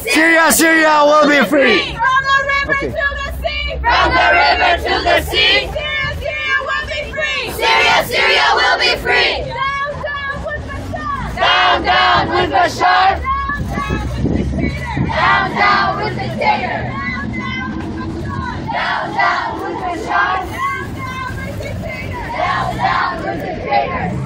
free. Syria, Syria will be free. From the river okay. to the sea. From the river to the sea. Syria, Syria will be free. Syria, Syria will be free. Down, down with Bashar. Down, down with Bashar. Down, down with the dictator. Down, down with the Bashar. Down, down with Bashar. Down, down with dictator. Down, down with the dictator.